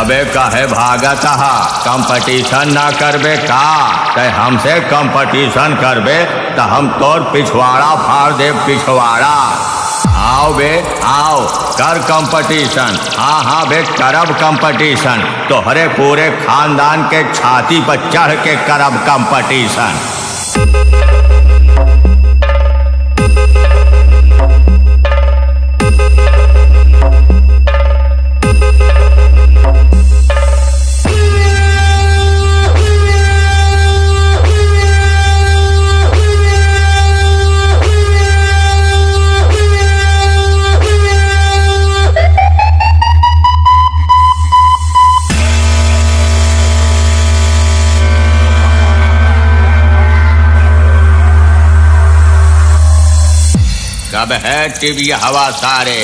तबे कहे भागत कंपटीशन ना करबे का? ते हमसे कंपटीशन करबे तो हम तोर पिछवाड़ा, फाड़ दे पिछवाड़ा। आओ बे, आओ, कर कंपटीशन हाँ हाँ बे, करब कंपटीशन तोहरे पूरे खानदान के छाती पर चढ़ के करब कंपटीशन कब है टिबिया हवा सारे।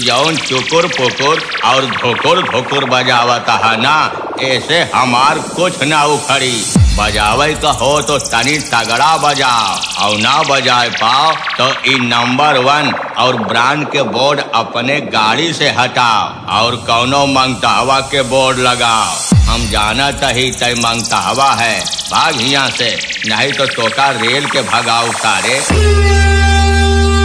जौन चुकुर पुकुर और धोकुर धोकुर बजावत है ना, ऐसे हमार कुछ ना उखड़ी। बजावे का हो तो तनी तगड़ा बजाओ, और ना बजाए पाओ तो ई नंबर वन और ब्रांड के बोर्ड अपने गाड़ी से हटाओ, और कौनो मंगता हवा के बोर्ड लगाओ। हम जानत ही तय मंगता हवा है, भाग यहाँ से, नहीं तो तोका रेल के भगाओ सारे।